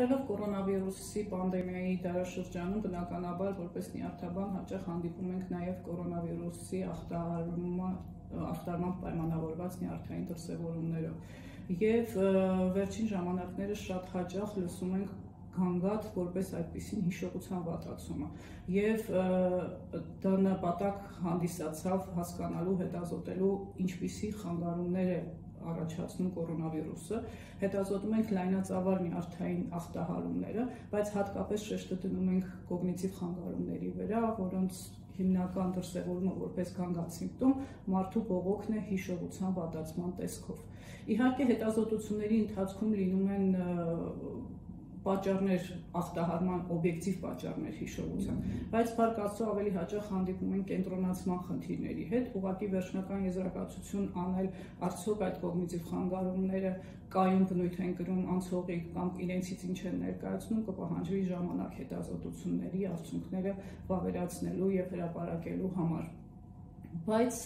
Ապրելով կորոնավիրուսի պանդեմիայի դարաշրջանում բնականաբար որպես նյարդաբան հաճախ հանդիպում ենք նաև կորոնավիրուսի ախտարման պայմանավորված նյարդային դրսևորումներով եւ վերջին ժամանակները շատ հաճախ լսում ենք գանգատ որպես այդպեսին հիշողության վատացումը եւ դա նպատակ հանդիսացավ հասկանալու հետազոտելու ինչպիսի խանգարումներ է առաջացնում կորոնավիրուսը, հետազոտում ենք լայնածավալ նյարդային ախտահարումները, բայց հատկապես շեշտը դնում ենք կոգնիտիվ խանգարումների վրա, որոնց հիմնական դրսևորումը որպես գանգատ սիմպտոմ մարդու բողոքն է հիշողության վատացման տեսքով։ Իհարկե հետազոտությունների ընթացքում լինում են պատճառներ ախտահարման օբյեկտիվ պատճառներ հիշողության, բայց բարգացու ավելի հաճախ հանդիպում են կենտրոնացման խնդիրների հետ, ուղղակի վերջնական եզրակացություն անել արդյոք այդ կոգնիտիվ խանգարումները կայուն բնույթ են կրում անցողի կամ իրենցից ինչ են ներկայացնում կպահանջվի ժամանակ հետազոտությունների արդյունքները վավերացնելու եւ հրապարակելու համար բայց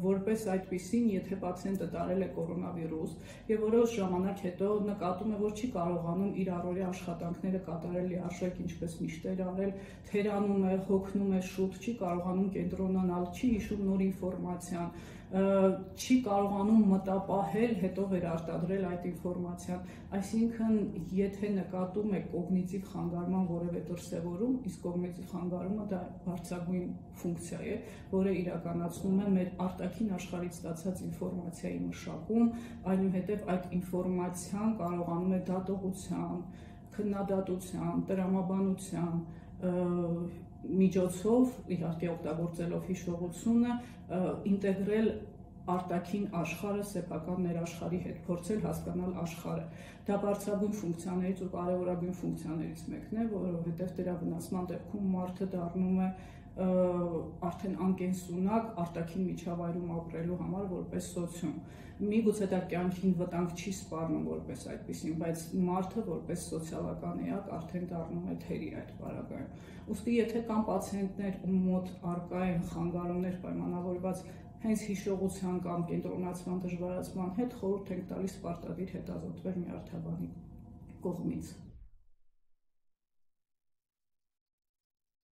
որպես այդպեսին, եթե պացիենտը տարել է կորոնավիրուս եւ որոշ ժամանակ հետո նկատում է, որ չի կարողանում իր առօրյա աշխատանքները կատարել լիարժեք, ինչպես միշտ էր արել, թերանում է, հոգնում է շուտ, չի կարողանում կենտրոնանալ, չի հիշում նոր ինֆորմացիան, չի կարողանում մտապահել, հետո վերարտադրել այդ ինֆորմացիան։ Այսինքն, եթե նկատում եք կոգնիտիվ խանգարման որևէ դրսևորում, իսկ կոգնիտիվ խանգարումը դա բարձրագույն ֆունկցիա է, որը իրականացնում է մեր արտաքին աշխարհից ստացած ինֆորմացիայի մշակում, այնուհետև այդ ինֆորմացիան կարողանում է դատողության, քննադատության, տրամաբանության միջոցով իհարկե օգտագործելով հիշողությունը ինտեգրել արտաքին աշխարհը սեփական ներաշխարհի հետ, փորձել հասկանալ աշխարհը։ Դա բարձրագույն ֆունկցիաներից ու կարևորագույն ֆունկցիաներից մեկն է, որովհետև դրա վնասման դեպքում մարդը դառնում է արդեն անկենսունակ արտաքին միջավայրում ապրելու համար որպես սոցիում։ Միգուցե դա կյանքին վտանգ չի սպառնում որպես այդպեսին, բայց մարդը որպես սոցիալական էակ արդեն դառնում է թերի այդ բարակայում։ Ոստի եթե կան պացիենտներ, ում մոտ արկա են խանգարումներ պայմանավորված հենց հիշողության կամ կենտրոնացման դժվարացման հետ խորհուրդ ենք տալիս պարտադիր հետազոտվել նյարդաբանի կողմից։